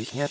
Yeah. Yep.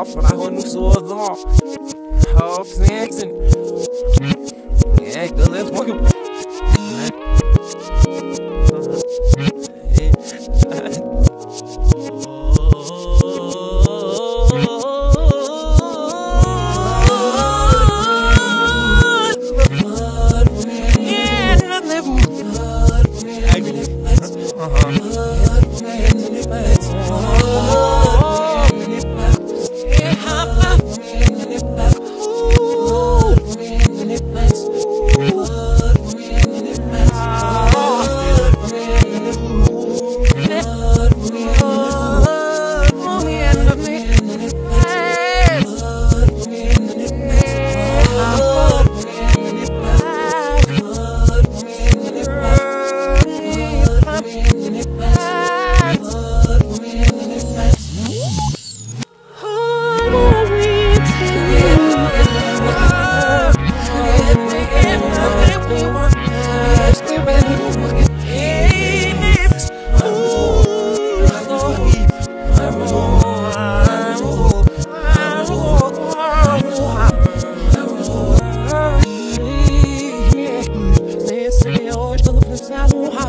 I hold off. hon dancing. Yeah, Hopp let's läppsmaken.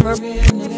purpose.